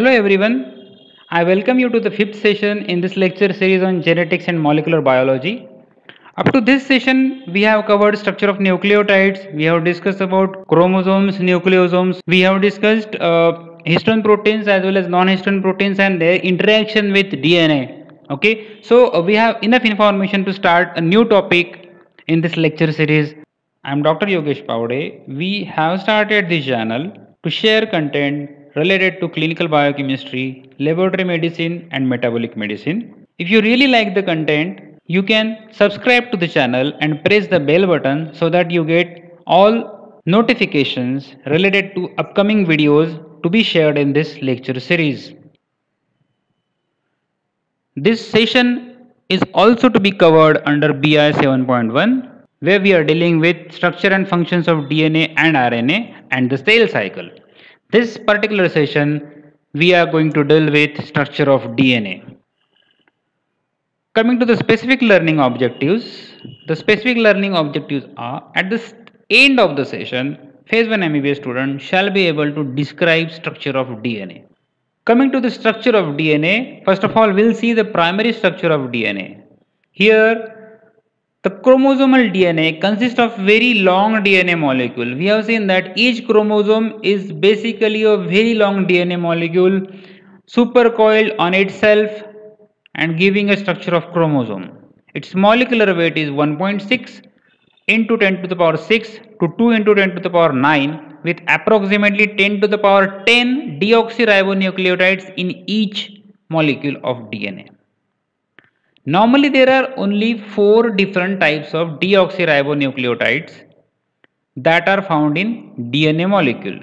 Hello everyone. I welcome you to the fifth session in this lecture series on genetics and molecular biology. Up to this session, we have covered structure of nucleotides. We have discussed about chromosomes, nucleosomes. We have discussed uh, histone proteins as well as non-histone proteins and their interaction with DNA. Okay, so uh, we have enough information to start a new topic in this lecture series. I am Dr. Yogesh Pavade. We have started this channel to share content related to clinical biochemistry, laboratory medicine and metabolic medicine. If you really like the content, you can subscribe to the channel and press the bell button so that you get all notifications related to upcoming videos to be shared in this lecture series. This session is also to be covered under BI 7.1 where we are dealing with structure and functions of DNA and RNA and the cell cycle. This particular session we are going to deal with structure of DNA. Coming to the specific learning objectives, the specific learning objectives are at the end of the session, phase 1 MBBS student shall be able to describe structure of DNA. Coming to the structure of DNA, first of all we'll see the primary structure of DNA. Here the chromosomal DNA consists of very long DNA molecule. We have seen that each chromosome is basically a very long DNA molecule supercoiled on itself and giving a structure of chromosome. Its molecular weight is 1.6 into 10 to the power 6 to 2 into 10 to the power 9 with approximately 10 to the power 10 deoxyribonucleotides in each molecule of DNA. Normally there are only four different types of deoxyribonucleotides that are found in DNA molecule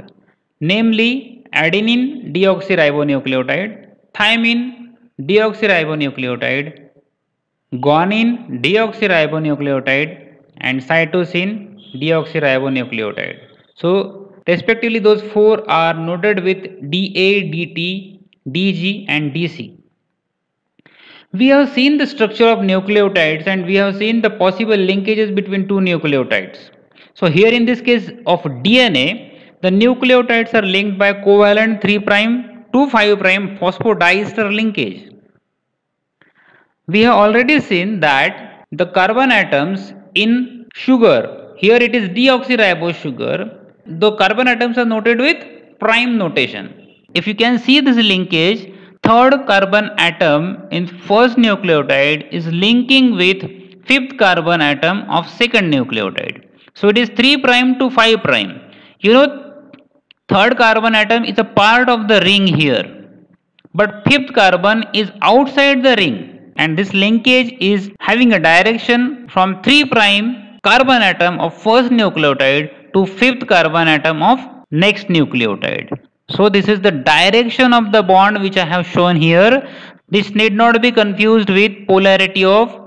namely adenine deoxyribonucleotide, thymine deoxyribonucleotide, guanine deoxyribonucleotide and cytosine deoxyribonucleotide. So respectively those four are noted with DA, DT, DG and DC. We have seen the structure of nucleotides and we have seen the possible linkages between two nucleotides. So here in this case of DNA, the nucleotides are linked by covalent 3' to 5' phosphodiester linkage. We have already seen that the carbon atoms in sugar, here it is deoxyribose sugar, the carbon atoms are noted with prime notation. If you can see this linkage, third carbon atom in first nucleotide is linking with fifth carbon atom of second nucleotide. So it is 3 prime to 5 prime. You know third carbon atom is a part of the ring here but fifth carbon is outside the ring and this linkage is having a direction from 3 prime carbon atom of first nucleotide to fifth carbon atom of next nucleotide. So this is the direction of the bond which I have shown here. This need not be confused with polarity of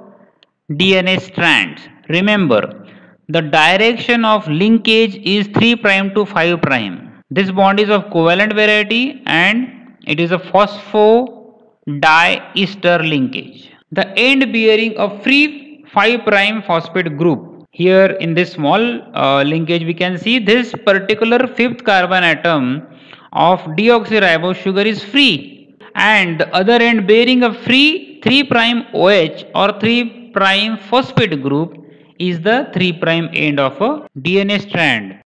DNA strands. Remember, the direction of linkage is 3 prime to 5 prime. This bond is of covalent variety and it is a phosphodiester linkage. The end bearing of free 5 prime phosphate group. Here in this small uh, linkage we can see this particular fifth carbon atom of deoxyribose sugar is free and the other end bearing a free 3 prime OH or 3 prime phosphate group is the 3 prime end of a DNA strand.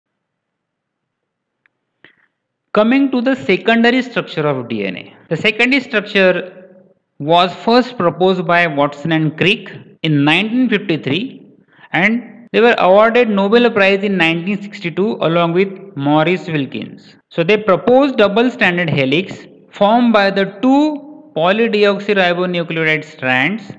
Coming to the secondary structure of DNA. The secondary structure was first proposed by Watson and Crick in 1953 and they were awarded Nobel Prize in 1962 along with Maurice Wilkins. So they proposed double stranded helix formed by the two polydeoxyribonucleotide strands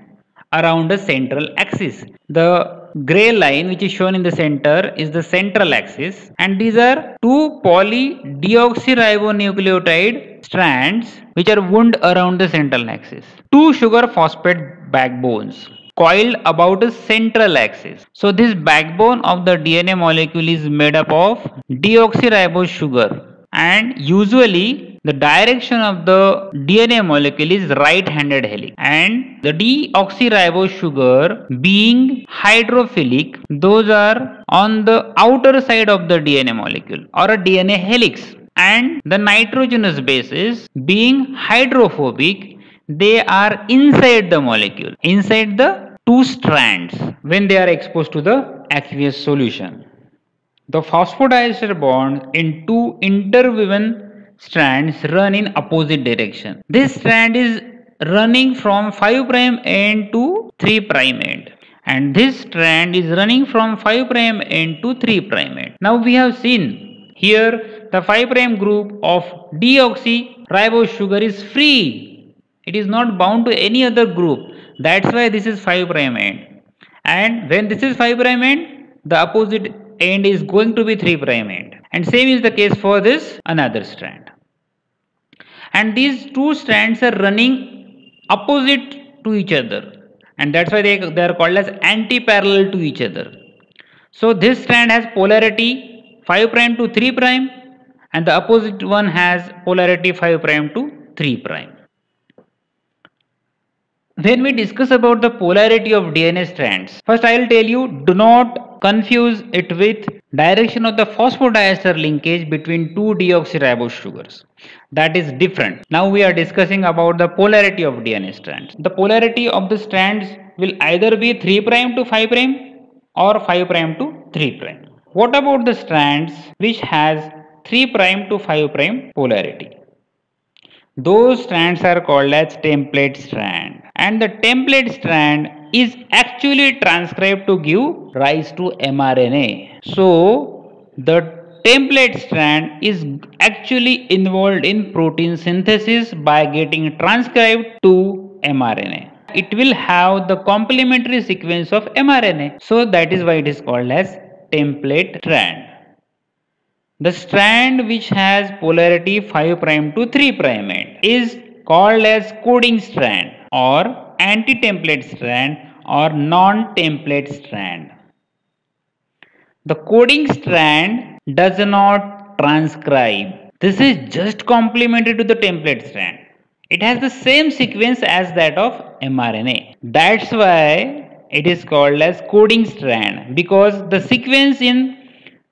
around a central axis. The gray line which is shown in the center is the central axis and these are two polydeoxyribonucleotide strands which are wound around the central axis. Two sugar phosphate backbones coiled about a central axis. So this backbone of the DNA molecule is made up of deoxyribose sugar and usually the direction of the DNA molecule is right-handed helix and the deoxyribose sugar being hydrophilic those are on the outer side of the DNA molecule or a DNA helix and the nitrogenous bases being hydrophobic, they are inside the molecule, inside the two strands when they are exposed to the aqueous solution. The phosphodiester bonds in two interwoven strands run in opposite direction. This strand is running from 5 prime end to 3 prime end and this strand is running from 5 prime end to 3 prime end. Now we have seen here the 5 prime group of deoxyribose sugar is free. It is not bound to any other group. That's why this is 5 prime end. And when this is 5 prime end, the opposite end is going to be 3 prime end. And same is the case for this another strand. And these two strands are running opposite to each other and that's why they, they are called as anti-parallel to each other. So this strand has polarity 5 prime to 3 prime and the opposite one has polarity 5 prime to 3 prime. When we discuss about the polarity of DNA strands, first I will tell you do not confuse it with direction of the phosphodiester linkage between two deoxyribose sugars. That is different. Now we are discussing about the polarity of DNA strands. The polarity of the strands will either be 3 prime to 5 prime or 5 prime to 3 prime. What about the strands which has 3 prime to 5 prime polarity? Those strands are called as template strand and the template strand is actually transcribed to give rise to mRNA. So the template strand is actually involved in protein synthesis by getting transcribed to mRNA. It will have the complementary sequence of mRNA. So that is why it is called as template strand. The strand which has polarity 5 prime to 3 prime end is called as coding strand or anti-template strand or non-template strand. The coding strand does not transcribe. This is just complementary to the template strand. It has the same sequence as that of mRNA. That's why it is called as coding strand because the sequence in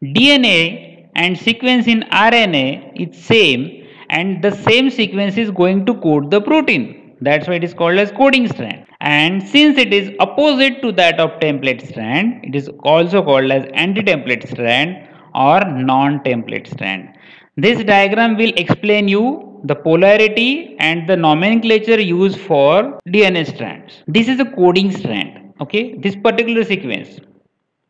DNA and sequence in RNA is same and the same sequence is going to code the protein. That's why it is called as coding strand. And since it is opposite to that of template strand, it is also called as anti-template strand or non-template strand. This diagram will explain you the polarity and the nomenclature used for DNA strands. This is a coding strand. Okay, this particular sequence.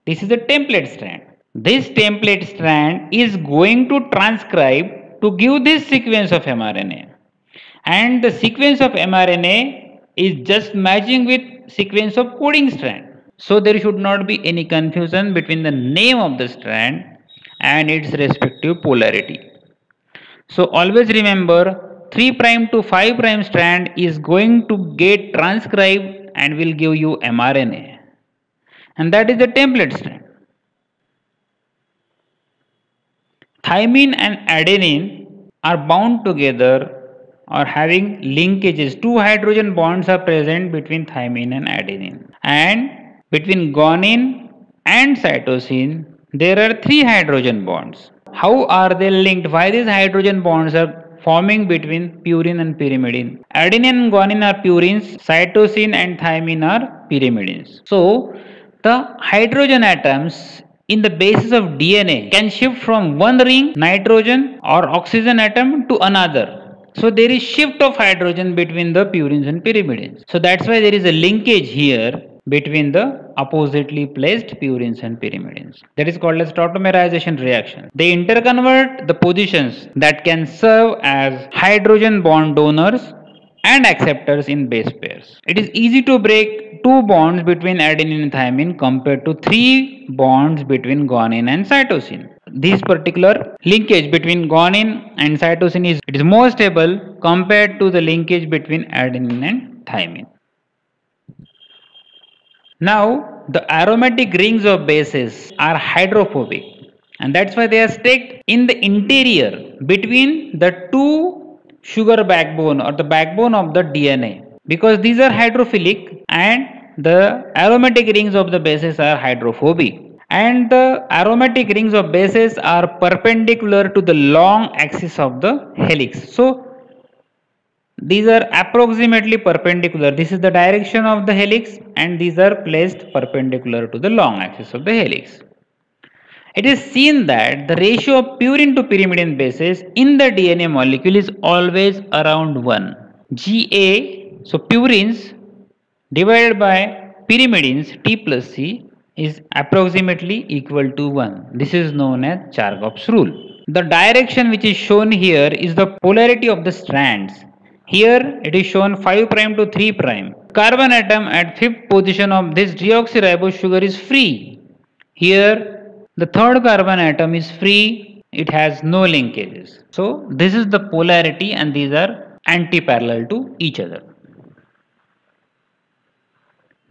This is a template strand. This template strand is going to transcribe to give this sequence of mRNA and the sequence of mRNA is just matching with sequence of coding strand. So there should not be any confusion between the name of the strand and its respective polarity. So always remember 3 prime to 5 prime strand is going to get transcribed and will give you mRNA and that is the template strand. Thymine and adenine are bound together or having linkages. Two hydrogen bonds are present between thymine and adenine. And between guanine and cytosine, there are three hydrogen bonds. How are they linked? Why these hydrogen bonds are forming between purine and pyrimidine? Adenine and guanine are purines, cytosine and thymine are pyrimidines. So, the hydrogen atoms in the basis of DNA can shift from one ring, nitrogen or oxygen atom to another so there is shift of hydrogen between the purines and pyrimidines. So that's why there is a linkage here between the oppositely placed purines and pyrimidines. That is called as tautomerization reaction. They interconvert the positions that can serve as hydrogen bond donors and acceptors in base pairs. It is easy to break two bonds between adenine and thymine compared to three bonds between guanine and cytosine this particular linkage between guanine and cytosine is it is more stable compared to the linkage between adenine and thymine. Now the aromatic rings of bases are hydrophobic and that's why they are stacked in the interior between the two sugar backbone or the backbone of the DNA because these are hydrophilic and the aromatic rings of the bases are hydrophobic and the aromatic rings of bases are perpendicular to the long axis of the helix. So these are approximately perpendicular. This is the direction of the helix and these are placed perpendicular to the long axis of the helix. It is seen that the ratio of purine to pyrimidine bases in the DNA molecule is always around 1. Ga, so purines divided by pyrimidines T plus C is approximately equal to 1. This is known as Chargaff's rule. The direction which is shown here is the polarity of the strands here it is shown 5 prime to 3 prime. Carbon atom at 5th position of this deoxyribose sugar is free. Here the third carbon atom is free. It has no linkages. So this is the polarity and these are anti-parallel to each other.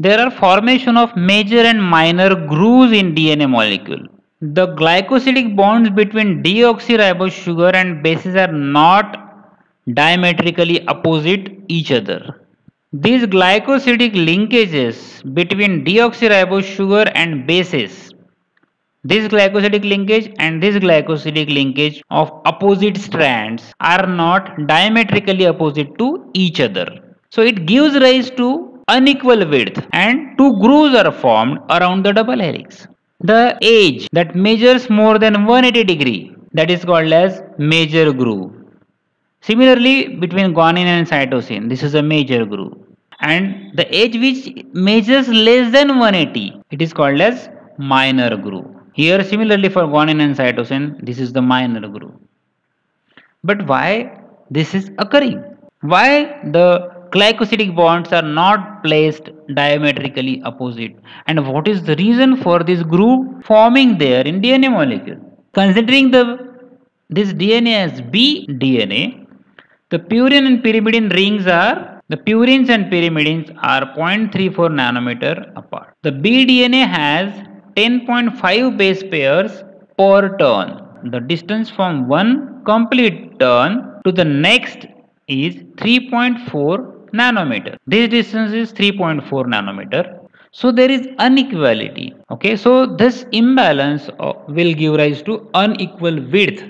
There are formation of major and minor grooves in DNA molecule. The glycosidic bonds between deoxyribose sugar and bases are not diametrically opposite each other. These glycosidic linkages between deoxyribose sugar and bases, this glycosidic linkage and this glycosidic linkage of opposite strands are not diametrically opposite to each other. So it gives rise to unequal width and two grooves are formed around the double helix. The edge that measures more than 180 degree that is called as major groove Similarly, between guanine and cytosine, this is a major groove. And the edge which measures less than 180, it is called as minor groove. Here, similarly for guanine and cytosine, this is the minor groove. But why this is occurring? Why the glycosidic bonds are not placed diametrically opposite? And what is the reason for this groove forming there in DNA molecule? Considering the this DNA as B DNA, the purine and pyrimidine rings are the purines and pyrimidines are 0.34 nanometer apart. The bDNA has 10.5 base pairs per turn. The distance from one complete turn to the next is 3.4 nanometer. This distance is 3.4 nanometer. So there is inequality. Okay, so this imbalance uh, will give rise to unequal width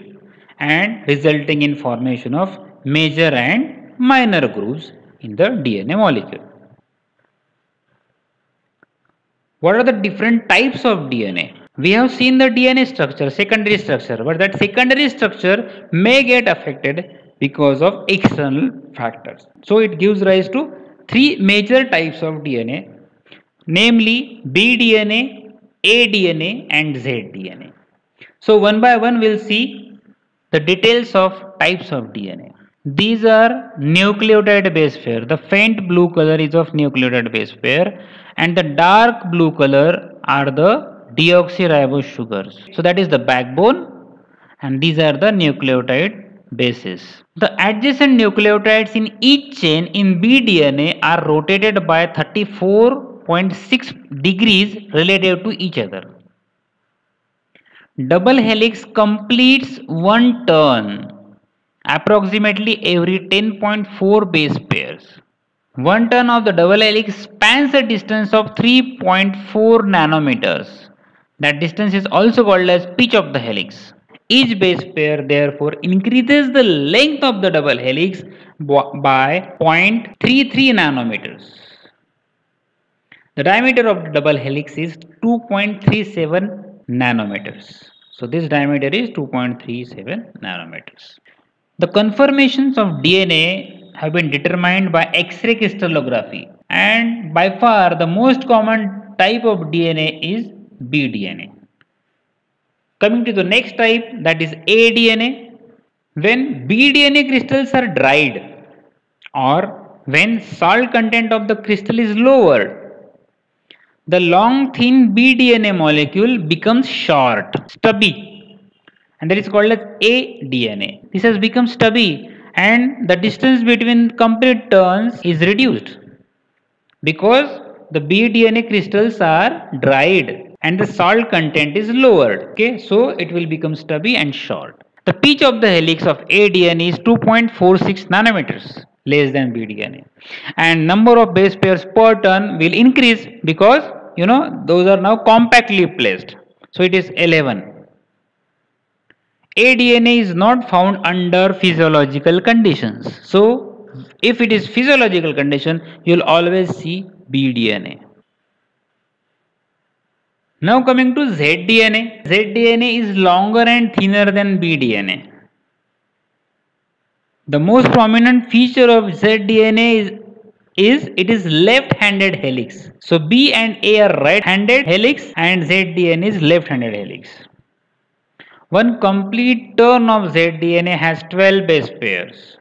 and resulting in formation of major and minor grooves in the DNA molecule. What are the different types of DNA? We have seen the DNA structure, secondary structure, but that secondary structure may get affected because of external factors. So it gives rise to three major types of DNA, namely bDNA, aDNA and zDNA. So one by one we'll see the details of types of DNA. These are nucleotide base pair. The faint blue color is of nucleotide base pair and the dark blue color are the deoxyribose sugars. So that is the backbone and these are the nucleotide bases. The adjacent nucleotides in each chain in bDNA are rotated by 34.6 degrees relative to each other. Double helix completes one turn approximately every 10.4 base pairs. One turn of the double helix spans a distance of 3.4 nanometers. That distance is also called as pitch of the helix. Each base pair therefore increases the length of the double helix by 0.33 nanometers. The diameter of the double helix is 2.37 nanometers. So this diameter is 2.37 nanometers. The conformations of DNA have been determined by X-ray crystallography and by far the most common type of DNA is bDNA. Coming to the next type that is aDNA. When bDNA crystals are dried or when salt content of the crystal is lowered, the long thin bDNA molecule becomes short, stubby and that is called as aDNA. This has become stubby and the distance between complete turns is reduced because the bDNA crystals are dried and the salt content is lowered. Okay, so it will become stubby and short. The pitch of the helix of aDNA is 2.46 nanometers less than bDNA and number of base pairs per turn will increase because you know those are now compactly placed So it is 11. aDNA is not found under physiological conditions. So if it is physiological condition, you will always see bDNA. Now coming to zDNA. zDNA is longer and thinner than bDNA. The most prominent feature of zDNA is, is it is left-handed helix. So B and A are right-handed helix and zDNA is left-handed helix. One complete turn of zDNA has 12 base pairs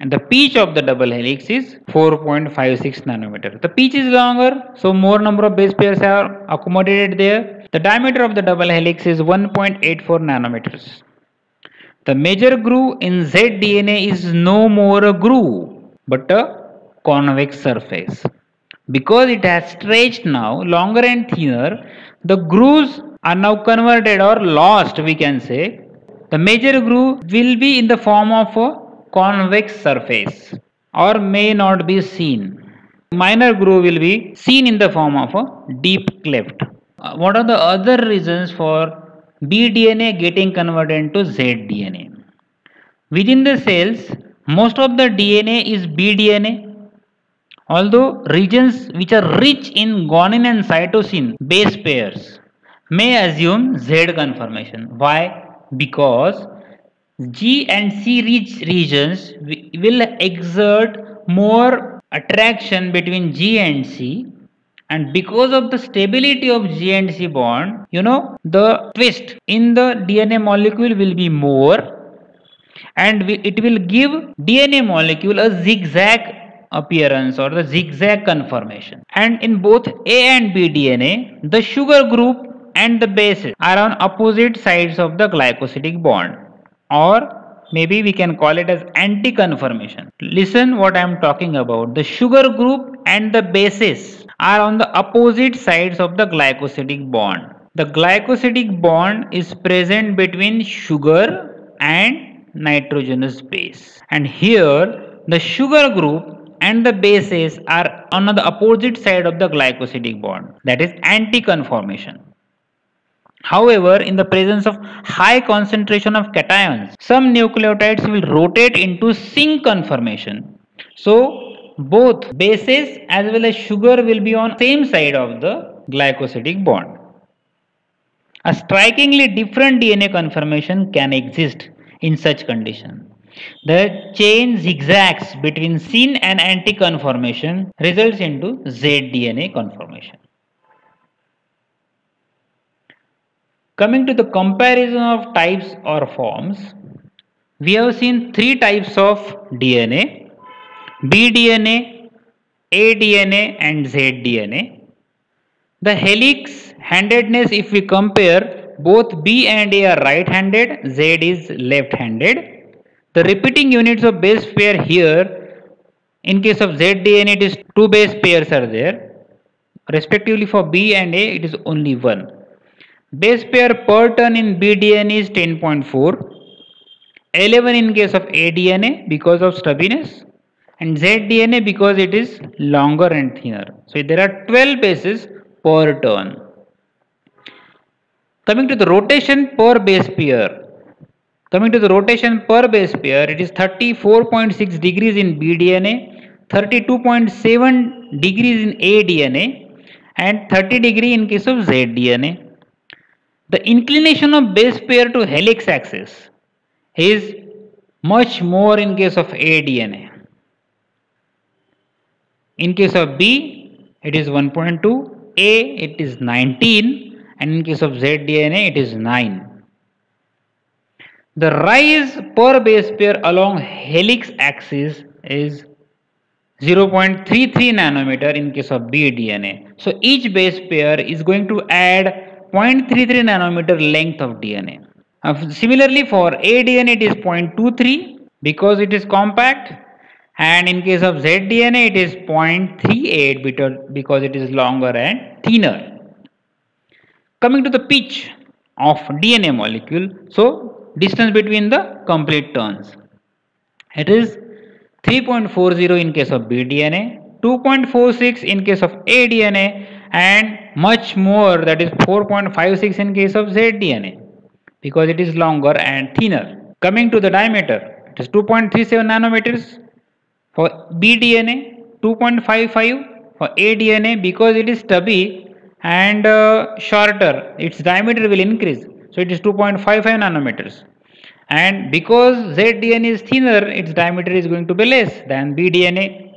and the pitch of the double helix is 4.56 nanometer. The pitch is longer so more number of base pairs are accommodated there. The diameter of the double helix is 1.84 nanometers. The major groove in zDNA is no more a groove but a convex surface. Because it has stretched now longer and thinner, the grooves are now converted or lost we can say the major groove will be in the form of a convex surface or may not be seen minor groove will be seen in the form of a deep cleft uh, what are the other reasons for bDNA getting converted into zDNA within the cells most of the DNA is bDNA although regions which are rich in guanine and cytosine base pairs may assume Z conformation. Why? Because G and C rich regions will exert more attraction between G and C. And because of the stability of G and C bond, you know, the twist in the DNA molecule will be more. And it will give DNA molecule a zigzag appearance or the zigzag conformation. And in both A and B DNA, the sugar group and the bases are on opposite sides of the glycosidic bond or maybe we can call it as anti-conformation. Listen what I am talking about. The sugar group and the bases are on the opposite sides of the glycosidic bond. The glycosidic bond is present between sugar and nitrogenous base. And here the sugar group and the bases are on the opposite side of the glycosidic bond that is anti-conformation. However, in the presence of high concentration of cations, some nucleotides will rotate into syn conformation. So, both bases as well as sugar will be on same side of the glycosidic bond. A strikingly different DNA conformation can exist in such condition. The chain zigzags between syn and anti conformation results into Z DNA conformation. Coming to the comparison of types or forms, we have seen three types of DNA, bDNA, aDNA and zDNA. The helix handedness if we compare both B and A are right handed, Z is left handed. The repeating units of base pair here in case of zDNA it is two base pairs are there respectively for B and A it is only one. Base pair per turn in bDNA is 10.4, 11 in case of aDNA because of stubbiness and zDNA because it is longer and thinner. So there are 12 bases per turn. Coming to the rotation per base pair. Coming to the rotation per base pair, it is 34.6 degrees in bDNA, 32.7 degrees in aDNA and 30 degree in case of zDNA. The inclination of base pair to helix axis is much more in case of aDNA. In case of B, it is 1.2, A, it is 19, and in case of zDNA, it is 9. The rise per base pair along helix axis is 0.33 nanometer in case of bDNA. So each base pair is going to add 0.33 nanometer length of DNA. Uh, similarly for aDNA it is 0.23 because it is compact and in case of zDNA it is 0.38 because it is longer and thinner. Coming to the pitch of DNA molecule, so distance between the complete turns. It is 3.40 in case of bDNA, 2.46 in case of aDNA and much more that is 4.56 in case of ZDNA because it is longer and thinner. Coming to the diameter, it is 2.37 nanometers for BDNA, 2.55 for ADNA because it is stubby and uh, shorter, its diameter will increase. So it is 2.55 nanometers. And because ZDNA is thinner, its diameter is going to be less than BDNA,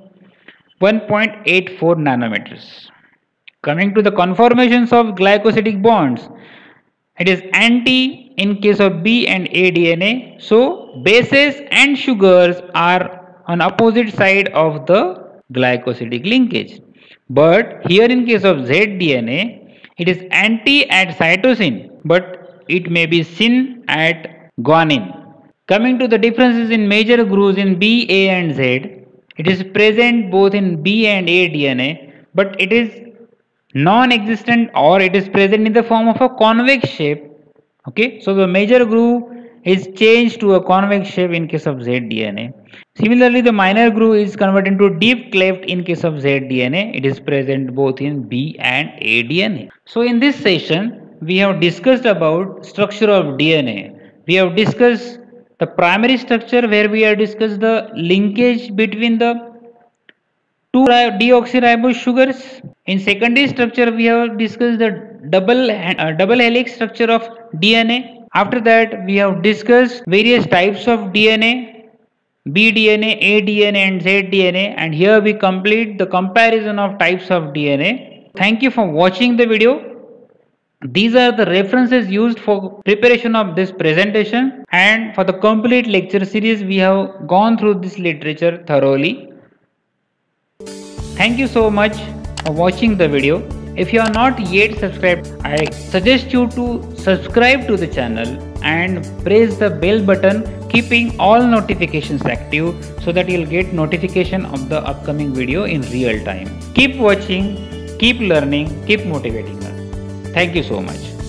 1.84 nanometers. Coming to the conformations of glycosidic bonds, it is anti in case of B and A DNA. So bases and sugars are on opposite side of the glycosidic linkage. But here in case of Z DNA, it is anti at cytosine, but it may be syn at guanine. Coming to the differences in major grooves in B, A and Z, it is present both in B and A DNA, but it is non-existent or it is present in the form of a convex shape okay? So the major groove is changed to a convex shape in case of zdna similarly the minor groove is converted into deep cleft in case of zdna it is present both in b and a dna so in this session we have discussed about structure of dna we have discussed the primary structure where we have discussed the linkage between the two deoxyribose sugars. In secondary structure, we have discussed the double uh, double helix structure of DNA. After that, we have discussed various types of DNA, bDNA, aDNA and zDNA and here we complete the comparison of types of DNA. Thank you for watching the video. These are the references used for preparation of this presentation and for the complete lecture series we have gone through this literature thoroughly. Thank you so much for watching the video. If you are not yet subscribed, I suggest you to subscribe to the channel and press the bell button keeping all notifications active so that you'll get notification of the upcoming video in real time. Keep watching, keep learning, keep motivating us. Thank you so much.